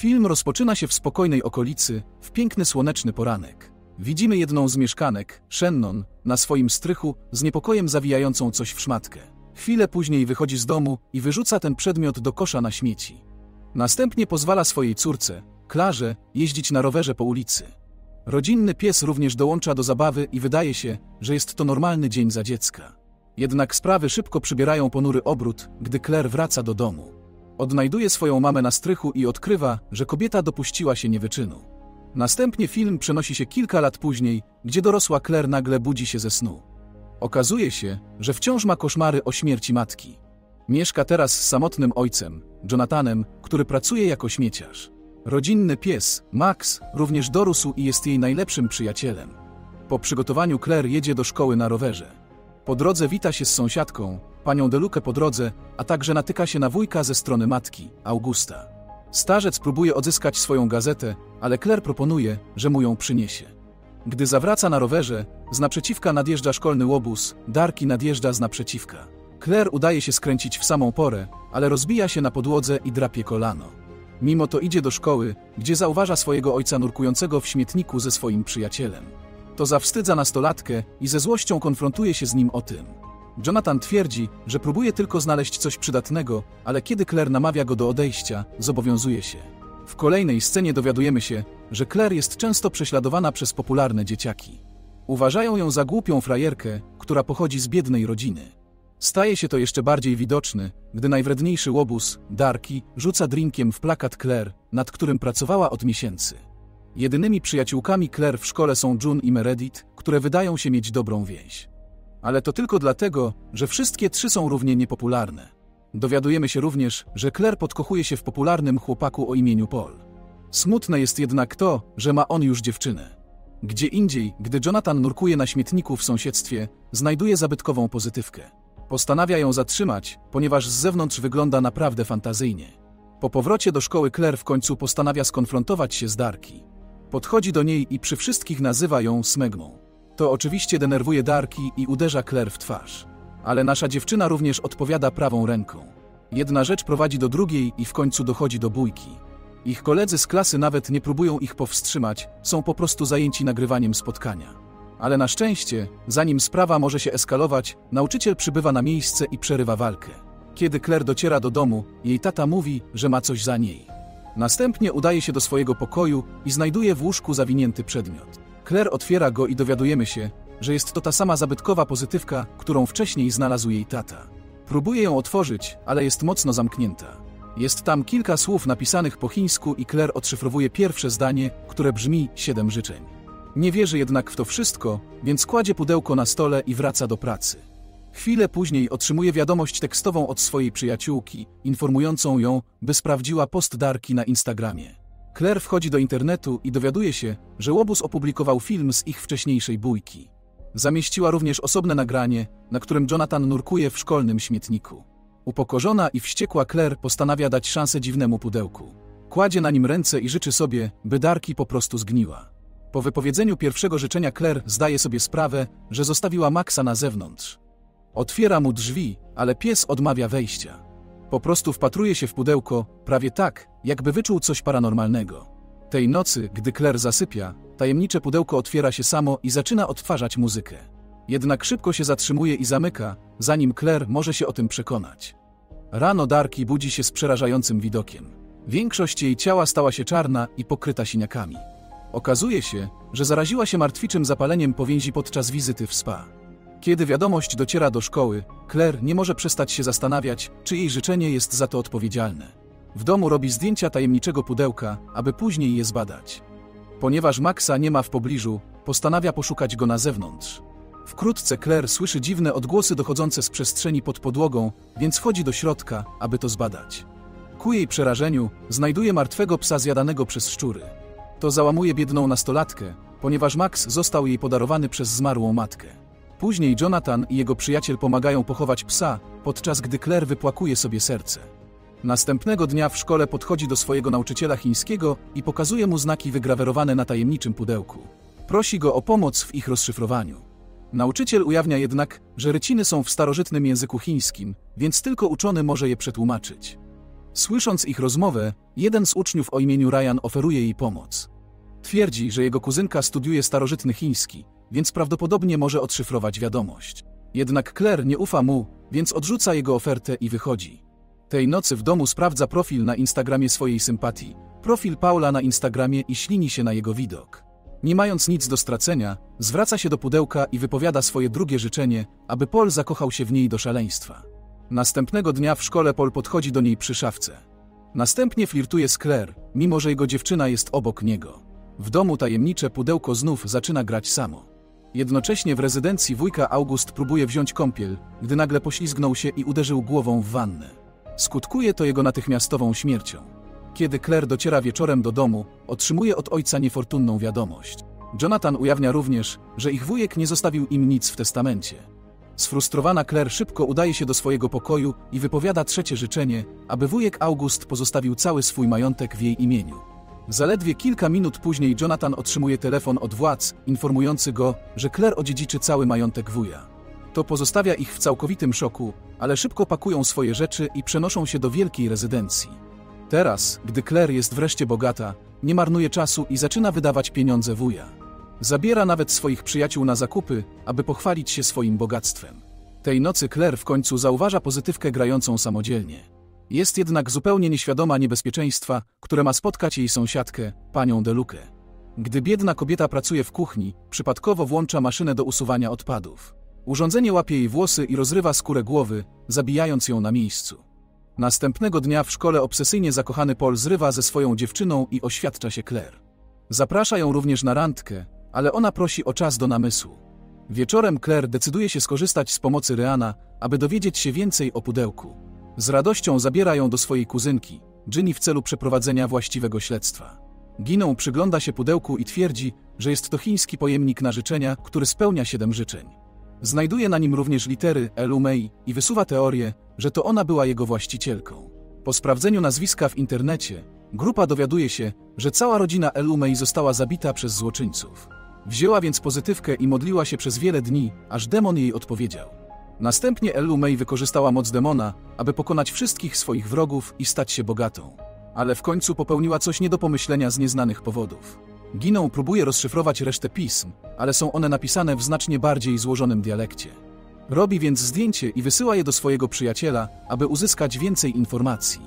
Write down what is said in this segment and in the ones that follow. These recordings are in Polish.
Film rozpoczyna się w spokojnej okolicy, w piękny słoneczny poranek. Widzimy jedną z mieszkanek, Shannon, na swoim strychu, z niepokojem zawijającą coś w szmatkę. Chwilę później wychodzi z domu i wyrzuca ten przedmiot do kosza na śmieci. Następnie pozwala swojej córce, Klarze, jeździć na rowerze po ulicy. Rodzinny pies również dołącza do zabawy i wydaje się, że jest to normalny dzień za dziecka. Jednak sprawy szybko przybierają ponury obrót, gdy Claire wraca do domu. Odnajduje swoją mamę na strychu i odkrywa, że kobieta dopuściła się niewyczynu. Następnie film przenosi się kilka lat później, gdzie dorosła Claire nagle budzi się ze snu. Okazuje się, że wciąż ma koszmary o śmierci matki. Mieszka teraz z samotnym ojcem, Jonathanem, który pracuje jako śmieciarz. Rodzinny pies, Max, również dorósł i jest jej najlepszym przyjacielem. Po przygotowaniu Claire jedzie do szkoły na rowerze. Po drodze wita się z sąsiadką, panią Delukę po drodze, a także natyka się na wujka ze strony matki, Augusta. Starzec próbuje odzyskać swoją gazetę, ale Claire proponuje, że mu ją przyniesie. Gdy zawraca na rowerze, z naprzeciwka nadjeżdża szkolny łobuz, Darki nadjeżdża z naprzeciwka. Claire udaje się skręcić w samą porę, ale rozbija się na podłodze i drapie kolano. Mimo to idzie do szkoły, gdzie zauważa swojego ojca nurkującego w śmietniku ze swoim przyjacielem. To zawstydza nastolatkę i ze złością konfrontuje się z nim o tym. Jonathan twierdzi, że próbuje tylko znaleźć coś przydatnego, ale kiedy Claire namawia go do odejścia, zobowiązuje się. W kolejnej scenie dowiadujemy się, że Claire jest często prześladowana przez popularne dzieciaki. Uważają ją za głupią frajerkę, która pochodzi z biednej rodziny. Staje się to jeszcze bardziej widoczne, gdy najwredniejszy łobuz, Darki, rzuca drinkiem w plakat Claire, nad którym pracowała od miesięcy. Jedynymi przyjaciółkami Claire w szkole są June i Meredith, które wydają się mieć dobrą więź. Ale to tylko dlatego, że wszystkie trzy są równie niepopularne. Dowiadujemy się również, że Claire podkochuje się w popularnym chłopaku o imieniu Paul. Smutne jest jednak to, że ma on już dziewczynę. Gdzie indziej, gdy Jonathan nurkuje na śmietniku w sąsiedztwie, znajduje zabytkową pozytywkę. Postanawia ją zatrzymać, ponieważ z zewnątrz wygląda naprawdę fantazyjnie. Po powrocie do szkoły Claire w końcu postanawia skonfrontować się z Darki. Podchodzi do niej i przy wszystkich nazywa ją smegmą. To oczywiście denerwuje Darki i uderza Claire w twarz. Ale nasza dziewczyna również odpowiada prawą ręką. Jedna rzecz prowadzi do drugiej i w końcu dochodzi do bójki. Ich koledzy z klasy nawet nie próbują ich powstrzymać, są po prostu zajęci nagrywaniem spotkania. Ale na szczęście, zanim sprawa może się eskalować, nauczyciel przybywa na miejsce i przerywa walkę. Kiedy Claire dociera do domu, jej tata mówi, że ma coś za niej. Następnie udaje się do swojego pokoju i znajduje w łóżku zawinięty przedmiot. Claire otwiera go i dowiadujemy się, że jest to ta sama zabytkowa pozytywka, którą wcześniej znalazł jej tata. Próbuje ją otworzyć, ale jest mocno zamknięta. Jest tam kilka słów napisanych po chińsku i Claire odszyfrowuje pierwsze zdanie, które brzmi siedem życzeń. Nie wierzy jednak w to wszystko, więc kładzie pudełko na stole i wraca do pracy. Chwilę później otrzymuje wiadomość tekstową od swojej przyjaciółki, informującą ją, by sprawdziła post Darki na Instagramie. Claire wchodzi do internetu i dowiaduje się, że Łobuz opublikował film z ich wcześniejszej bójki. Zamieściła również osobne nagranie, na którym Jonathan nurkuje w szkolnym śmietniku. Upokorzona i wściekła Claire postanawia dać szansę dziwnemu pudełku. Kładzie na nim ręce i życzy sobie, by Darki po prostu zgniła. Po wypowiedzeniu pierwszego życzenia Claire zdaje sobie sprawę, że zostawiła Maxa na zewnątrz. Otwiera mu drzwi, ale pies odmawia wejścia. Po prostu wpatruje się w pudełko, prawie tak, jakby wyczuł coś paranormalnego. Tej nocy, gdy Claire zasypia, tajemnicze pudełko otwiera się samo i zaczyna odtwarzać muzykę. Jednak szybko się zatrzymuje i zamyka, zanim Claire może się o tym przekonać. Rano Darki budzi się z przerażającym widokiem. Większość jej ciała stała się czarna i pokryta siniakami. Okazuje się, że zaraziła się martwiczym zapaleniem powięzi podczas wizyty w spa. Kiedy wiadomość dociera do szkoły, Claire nie może przestać się zastanawiać, czy jej życzenie jest za to odpowiedzialne. W domu robi zdjęcia tajemniczego pudełka, aby później je zbadać. Ponieważ Maxa nie ma w pobliżu, postanawia poszukać go na zewnątrz. Wkrótce Claire słyszy dziwne odgłosy dochodzące z przestrzeni pod podłogą, więc wchodzi do środka, aby to zbadać. Ku jej przerażeniu znajduje martwego psa zjadanego przez szczury. To załamuje biedną nastolatkę, ponieważ Max został jej podarowany przez zmarłą matkę. Później Jonathan i jego przyjaciel pomagają pochować psa, podczas gdy Claire wypłakuje sobie serce. Następnego dnia w szkole podchodzi do swojego nauczyciela chińskiego i pokazuje mu znaki wygrawerowane na tajemniczym pudełku. Prosi go o pomoc w ich rozszyfrowaniu. Nauczyciel ujawnia jednak, że ryciny są w starożytnym języku chińskim, więc tylko uczony może je przetłumaczyć. Słysząc ich rozmowę, jeden z uczniów o imieniu Ryan oferuje jej pomoc. Twierdzi, że jego kuzynka studiuje starożytny chiński, więc prawdopodobnie może odszyfrować wiadomość. Jednak Claire nie ufa mu, więc odrzuca jego ofertę i wychodzi. Tej nocy w domu sprawdza profil na Instagramie swojej sympatii, profil Paula na Instagramie i ślini się na jego widok. Nie mając nic do stracenia, zwraca się do pudełka i wypowiada swoje drugie życzenie, aby Paul zakochał się w niej do szaleństwa. Następnego dnia w szkole Paul podchodzi do niej przy szafce. Następnie flirtuje z Claire, mimo że jego dziewczyna jest obok niego. W domu tajemnicze pudełko znów zaczyna grać samo. Jednocześnie w rezydencji wujka August próbuje wziąć kąpiel, gdy nagle poślizgnął się i uderzył głową w wannę. Skutkuje to jego natychmiastową śmiercią. Kiedy Claire dociera wieczorem do domu, otrzymuje od ojca niefortunną wiadomość. Jonathan ujawnia również, że ich wujek nie zostawił im nic w testamencie. Sfrustrowana Claire szybko udaje się do swojego pokoju i wypowiada trzecie życzenie, aby wujek August pozostawił cały swój majątek w jej imieniu. Zaledwie kilka minut później Jonathan otrzymuje telefon od władz, informujący go, że Claire odziedziczy cały majątek wuja. To pozostawia ich w całkowitym szoku, ale szybko pakują swoje rzeczy i przenoszą się do wielkiej rezydencji. Teraz, gdy Claire jest wreszcie bogata, nie marnuje czasu i zaczyna wydawać pieniądze wuja. Zabiera nawet swoich przyjaciół na zakupy, aby pochwalić się swoim bogactwem. Tej nocy Claire w końcu zauważa pozytywkę grającą samodzielnie. Jest jednak zupełnie nieświadoma niebezpieczeństwa, które ma spotkać jej sąsiadkę, panią Delukę. Gdy biedna kobieta pracuje w kuchni, przypadkowo włącza maszynę do usuwania odpadów. Urządzenie łapie jej włosy i rozrywa skórę głowy, zabijając ją na miejscu. Następnego dnia w szkole obsesyjnie zakochany Paul zrywa ze swoją dziewczyną i oświadcza się Claire. Zaprasza ją również na randkę, ale ona prosi o czas do namysłu. Wieczorem Claire decyduje się skorzystać z pomocy Reana, aby dowiedzieć się więcej o pudełku. Z radością zabiera ją do swojej kuzynki, Ginny w celu przeprowadzenia właściwego śledztwa. Giną przygląda się pudełku i twierdzi, że jest to chiński pojemnik na życzenia, który spełnia siedem życzeń. Znajduje na nim również litery Elu Mei i wysuwa teorię, że to ona była jego właścicielką. Po sprawdzeniu nazwiska w internecie, grupa dowiaduje się, że cała rodzina Elu Mei została zabita przez złoczyńców. Wzięła więc pozytywkę i modliła się przez wiele dni, aż demon jej odpowiedział. Następnie Elu Mei wykorzystała moc demona, aby pokonać wszystkich swoich wrogów i stać się bogatą. Ale w końcu popełniła coś nie do pomyślenia z nieznanych powodów. Giną próbuje rozszyfrować resztę pism, ale są one napisane w znacznie bardziej złożonym dialekcie. Robi więc zdjęcie i wysyła je do swojego przyjaciela, aby uzyskać więcej informacji.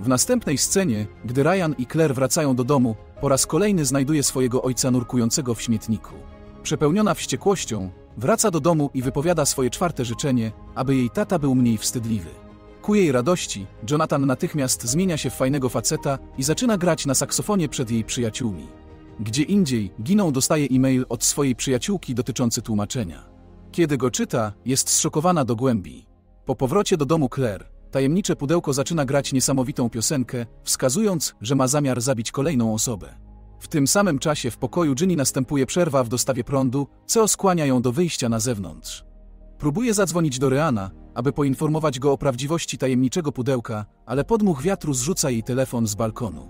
W następnej scenie, gdy Ryan i Claire wracają do domu, po raz kolejny znajduje swojego ojca nurkującego w śmietniku. Przepełniona wściekłością, wraca do domu i wypowiada swoje czwarte życzenie, aby jej tata był mniej wstydliwy. Ku jej radości, Jonathan natychmiast zmienia się w fajnego faceta i zaczyna grać na saksofonie przed jej przyjaciółmi. Gdzie indziej, Giną dostaje e-mail od swojej przyjaciółki dotyczący tłumaczenia. Kiedy go czyta, jest zszokowana do głębi. Po powrocie do domu Claire, tajemnicze pudełko zaczyna grać niesamowitą piosenkę, wskazując, że ma zamiar zabić kolejną osobę. W tym samym czasie w pokoju Ginny następuje przerwa w dostawie prądu, co skłania ją do wyjścia na zewnątrz. Próbuje zadzwonić do Reana, aby poinformować go o prawdziwości tajemniczego pudełka, ale podmuch wiatru zrzuca jej telefon z balkonu.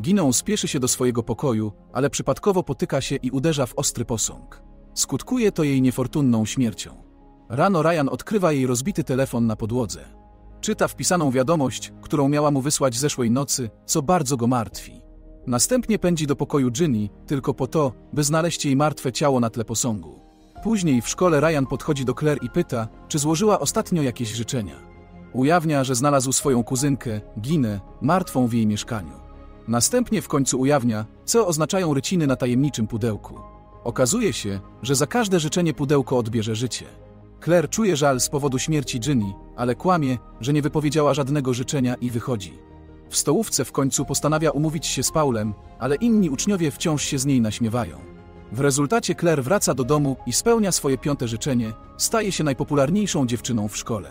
Giną spieszy się do swojego pokoju, ale przypadkowo potyka się i uderza w ostry posąg. Skutkuje to jej niefortunną śmiercią. Rano Ryan odkrywa jej rozbity telefon na podłodze. Czyta wpisaną wiadomość, którą miała mu wysłać zeszłej nocy, co bardzo go martwi. Następnie pędzi do pokoju Ginny, tylko po to, by znaleźć jej martwe ciało na tle posągu. Później w szkole Ryan podchodzi do Claire i pyta, czy złożyła ostatnio jakieś życzenia. Ujawnia, że znalazł swoją kuzynkę, Ginę, martwą w jej mieszkaniu. Następnie w końcu ujawnia, co oznaczają ryciny na tajemniczym pudełku. Okazuje się, że za każde życzenie pudełko odbierze życie. Claire czuje żal z powodu śmierci Ginny, ale kłamie, że nie wypowiedziała żadnego życzenia i wychodzi. W stołówce w końcu postanawia umówić się z Paulem, ale inni uczniowie wciąż się z niej naśmiewają. W rezultacie Claire wraca do domu i spełnia swoje piąte życzenie, staje się najpopularniejszą dziewczyną w szkole.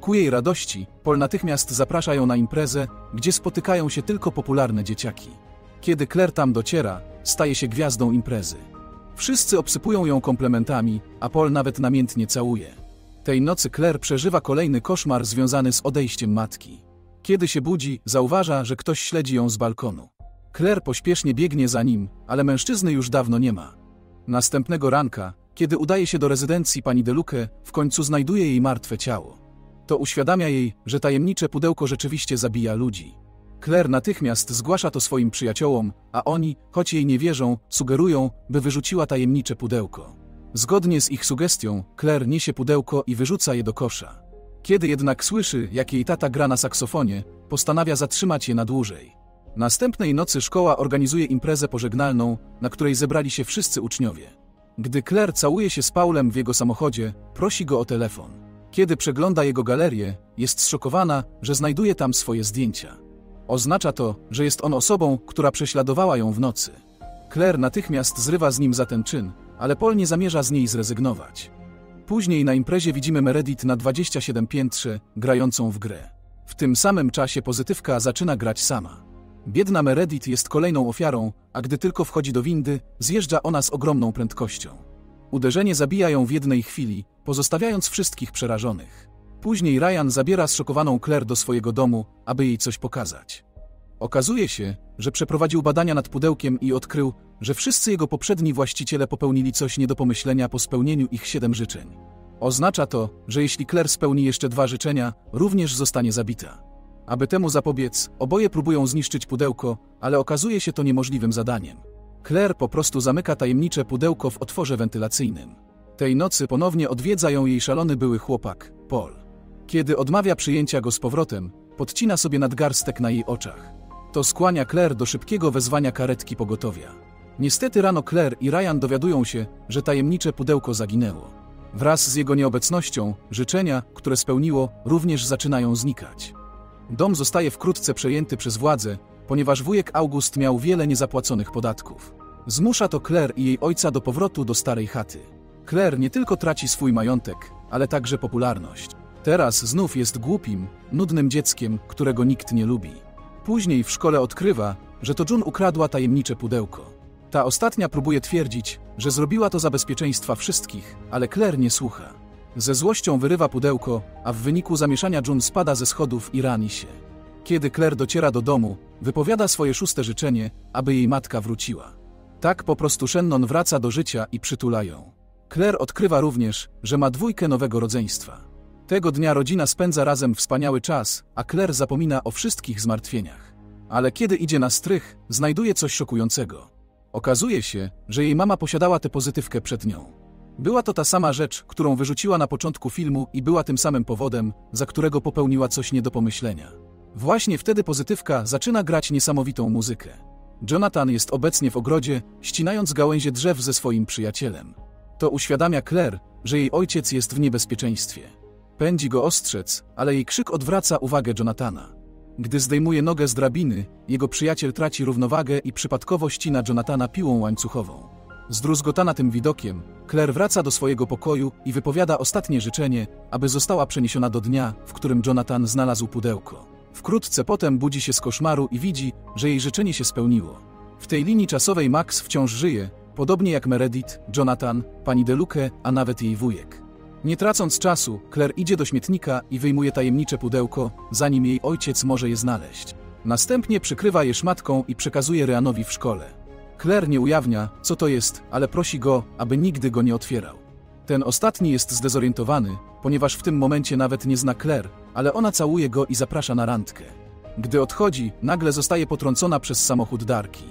Ku jej radości, Paul natychmiast zaprasza ją na imprezę, gdzie spotykają się tylko popularne dzieciaki. Kiedy Claire tam dociera, staje się gwiazdą imprezy. Wszyscy obsypują ją komplementami, a Paul nawet namiętnie całuje. Tej nocy Claire przeżywa kolejny koszmar związany z odejściem matki. Kiedy się budzi, zauważa, że ktoś śledzi ją z balkonu. Claire pośpiesznie biegnie za nim, ale mężczyzny już dawno nie ma. Następnego ranka, kiedy udaje się do rezydencji pani Deluque, w końcu znajduje jej martwe ciało. To uświadamia jej, że tajemnicze pudełko rzeczywiście zabija ludzi. Claire natychmiast zgłasza to swoim przyjaciołom, a oni, choć jej nie wierzą, sugerują, by wyrzuciła tajemnicze pudełko. Zgodnie z ich sugestią, Claire niesie pudełko i wyrzuca je do kosza. Kiedy jednak słyszy, jak jej tata gra na saksofonie, postanawia zatrzymać je na dłużej. Następnej nocy szkoła organizuje imprezę pożegnalną, na której zebrali się wszyscy uczniowie. Gdy Claire całuje się z Paulem w jego samochodzie, prosi go o telefon. Kiedy przegląda jego galerię, jest zszokowana, że znajduje tam swoje zdjęcia. Oznacza to, że jest on osobą, która prześladowała ją w nocy. Claire natychmiast zrywa z nim za ten czyn, ale Paul nie zamierza z niej zrezygnować. Później na imprezie widzimy Meredith na 27 piętrze, grającą w grę. W tym samym czasie pozytywka zaczyna grać sama. Biedna Meredith jest kolejną ofiarą, a gdy tylko wchodzi do windy, zjeżdża ona z ogromną prędkością. Uderzenie zabija ją w jednej chwili, pozostawiając wszystkich przerażonych. Później Ryan zabiera zszokowaną Claire do swojego domu, aby jej coś pokazać. Okazuje się, że przeprowadził badania nad pudełkiem i odkrył, że wszyscy jego poprzedni właściciele popełnili coś nie do pomyślenia po spełnieniu ich siedem życzeń. Oznacza to, że jeśli Claire spełni jeszcze dwa życzenia, również zostanie zabita. Aby temu zapobiec, oboje próbują zniszczyć pudełko, ale okazuje się to niemożliwym zadaniem. Claire po prostu zamyka tajemnicze pudełko w otworze wentylacyjnym. Tej nocy ponownie odwiedza ją jej szalony były chłopak, Paul. Kiedy odmawia przyjęcia go z powrotem, podcina sobie nadgarstek na jej oczach. To skłania Claire do szybkiego wezwania karetki pogotowia. Niestety rano Claire i Ryan dowiadują się, że tajemnicze pudełko zaginęło. Wraz z jego nieobecnością, życzenia, które spełniło, również zaczynają znikać. Dom zostaje wkrótce przejęty przez władze, ponieważ wujek August miał wiele niezapłaconych podatków. Zmusza to Claire i jej ojca do powrotu do starej chaty. Claire nie tylko traci swój majątek, ale także popularność. Teraz znów jest głupim, nudnym dzieckiem, którego nikt nie lubi. Później w szkole odkrywa, że to June ukradła tajemnicze pudełko. Ta ostatnia próbuje twierdzić, że zrobiła to za bezpieczeństwa wszystkich, ale Claire nie słucha. Ze złością wyrywa pudełko, a w wyniku zamieszania June spada ze schodów i rani się. Kiedy Claire dociera do domu, wypowiada swoje szóste życzenie, aby jej matka wróciła. Tak po prostu Shannon wraca do życia i przytula ją. Claire odkrywa również, że ma dwójkę nowego rodzeństwa. Tego dnia rodzina spędza razem wspaniały czas, a Claire zapomina o wszystkich zmartwieniach. Ale kiedy idzie na strych, znajduje coś szokującego. Okazuje się, że jej mama posiadała tę pozytywkę przed nią. Była to ta sama rzecz, którą wyrzuciła na początku filmu i była tym samym powodem, za którego popełniła coś nie do pomyślenia. Właśnie wtedy pozytywka zaczyna grać niesamowitą muzykę. Jonathan jest obecnie w ogrodzie, ścinając gałęzie drzew ze swoim przyjacielem. To uświadamia Claire, że jej ojciec jest w niebezpieczeństwie. Pędzi go ostrzec, ale jej krzyk odwraca uwagę Jonathana. Gdy zdejmuje nogę z drabiny, jego przyjaciel traci równowagę i przypadkowo ścina Jonathana piłą łańcuchową. Zdruzgotana tym widokiem, Claire wraca do swojego pokoju i wypowiada ostatnie życzenie, aby została przeniesiona do dnia, w którym Jonathan znalazł pudełko. Wkrótce potem budzi się z koszmaru i widzi, że jej życzenie się spełniło. W tej linii czasowej Max wciąż żyje, podobnie jak Meredith, Jonathan, pani Deluque, a nawet jej wujek. Nie tracąc czasu, Claire idzie do śmietnika i wyjmuje tajemnicze pudełko, zanim jej ojciec może je znaleźć. Następnie przykrywa je szmatką i przekazuje Reanowi w szkole. Claire nie ujawnia, co to jest, ale prosi go, aby nigdy go nie otwierał. Ten ostatni jest zdezorientowany, ponieważ w tym momencie nawet nie zna Claire, ale ona całuje go i zaprasza na randkę. Gdy odchodzi, nagle zostaje potrącona przez samochód Darki.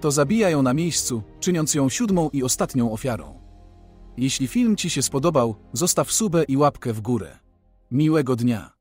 To zabija ją na miejscu, czyniąc ją siódmą i ostatnią ofiarą. Jeśli film Ci się spodobał, zostaw subę i łapkę w górę. Miłego dnia.